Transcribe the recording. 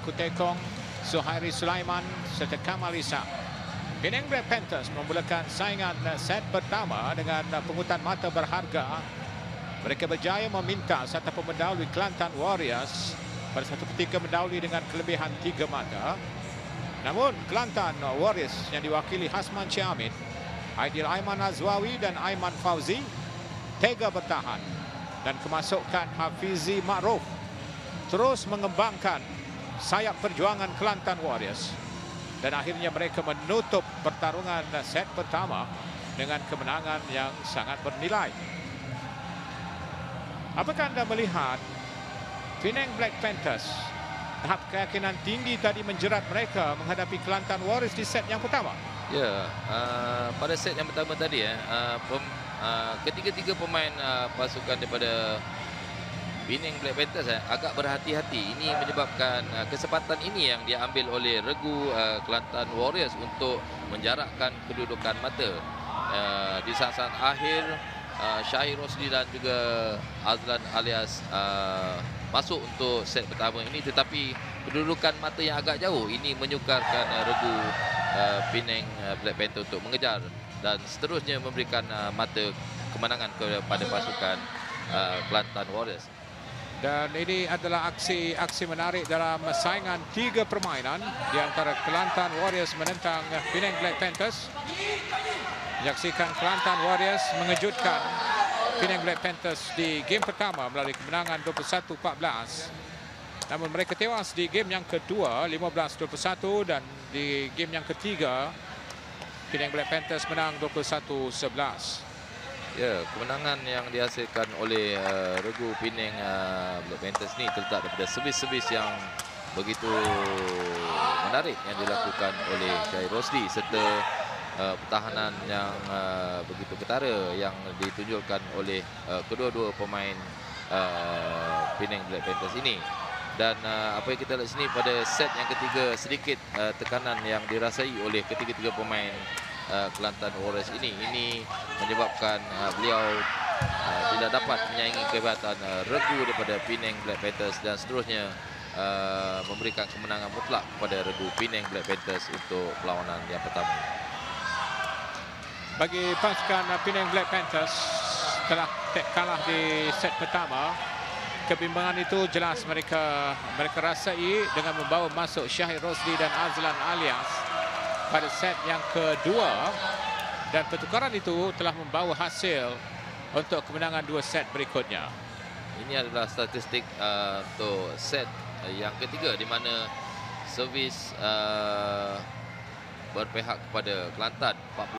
Kutekong, Suhairi Sulaiman serta Kamal Isak. Penang Black Panthers memulakan saingan set pertama dengan pengutan mata berharga. Mereka berjaya meminta satu pemendahului Kelantan Warriors pada satu ketika mendahului dengan kelebihan tiga mata. Namun Kelantan Warriors yang diwakili Hasman Ciamin, Aidil Aiman Azwawi dan Aiman Fauzi tega bertahan dan kemasukan Hafizi Ma'ruf terus mengembangkan sayap perjuangan Kelantan Warriors dan akhirnya mereka menutup pertarungan set pertama dengan kemenangan yang sangat bernilai. Apakah anda melihat Penang Black Panthers tahap keyakinan tinggi tadi menjerat mereka menghadapi Kelantan Warriors di set yang pertama? Ya, uh, pada set yang pertama tadi eh, uh, uh, ketiga-tiga pemain uh, pasukan daripada Penang Black Panthers eh, agak berhati-hati. Ini menyebabkan uh, kesempatan ini yang diambil oleh regu uh, Kelantan Warriors untuk menjarakkan kedudukan mata. Uh, di saat-saat akhir, uh, Syahir Rosli dan juga Azlan alias uh, masuk untuk set pertama ini tetapi kedudukan mata yang agak jauh ini menyukarkan uh, regu uh, Penang uh, Black Panther untuk mengejar dan seterusnya memberikan uh, mata kemenangan kepada pasukan uh, Kelantan Warriors. Dan ini adalah aksi-aksi menarik dalam saingan tiga permainan di antara Kelantan Warriors menentang Penang Black Panthers. Menyaksikan Kelantan Warriors mengejutkan Penang Black Panthers di game pertama melalui kemenangan 21-14. Namun mereka tewas di game yang kedua 15-21 dan di game yang ketiga Penang Black Panthers menang 21-11. Ya, kemenangan yang dihasilkan oleh uh, regu Penang uh, Black Panthers ni terletak daripada servis-servis yang begitu menarik yang dilakukan oleh Syahir Rosli serta uh, pertahanan yang uh, begitu ketara yang ditunjukkan oleh uh, kedua-dua pemain uh, Penang Black Panthers ini. Dan uh, apa yang kita lihat sini pada set yang ketiga sedikit uh, tekanan yang dirasai oleh ketiga-tiga pemain uh, Kelantan Warriors ini. Ini menyebabkan uh, beliau uh, tidak dapat menyaingi kehebatan uh, regu daripada Penang Black Panthers dan seterusnya uh, memberikan kemenangan mutlak kepada regu Penang Black Panthers untuk perlawanan yang pertama. Bagi pasukan Penang Black Panthers telah kalah di set pertama. Kebimbangan itu jelas mereka mereka rasai dengan membawa masuk Syahir Rosli dan Azlan Alias pada set yang kedua dan pertukaran itu telah membawa hasil untuk kemenangan dua set berikutnya. Ini adalah statistik uh, untuk set uh, yang ketiga di mana servis uh, berpihak kepada Kelantan